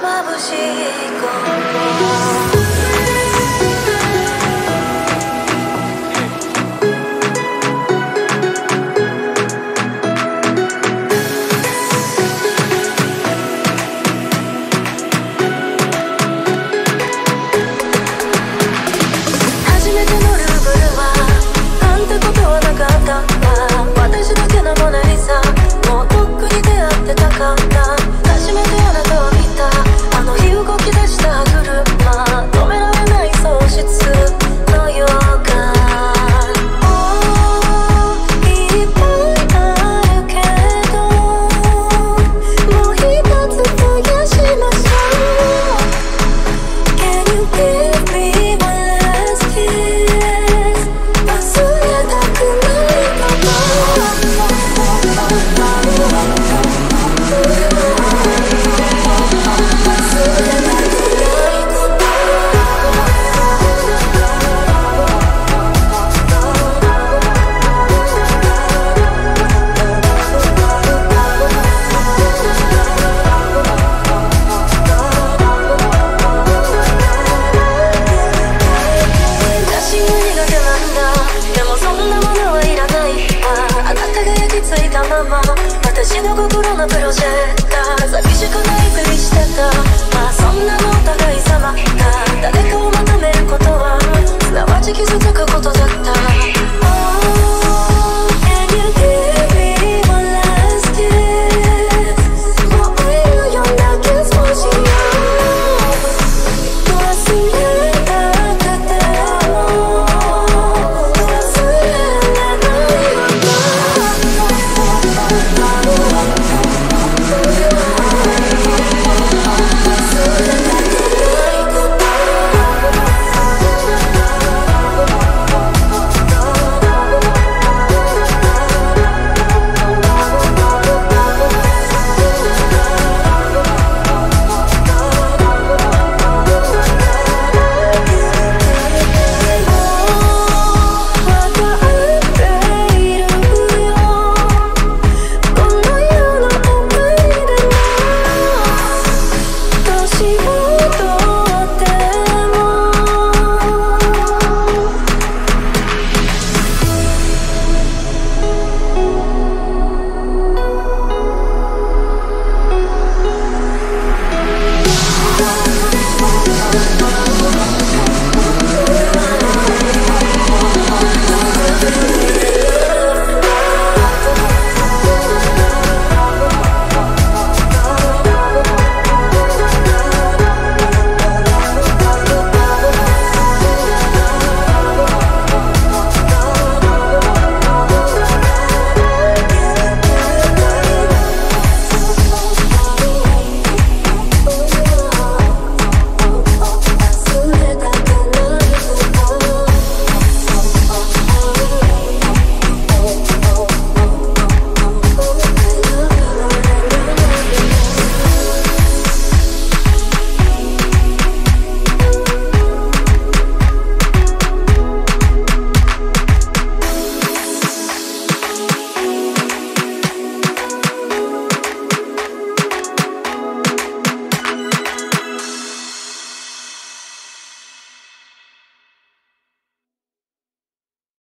眩しい心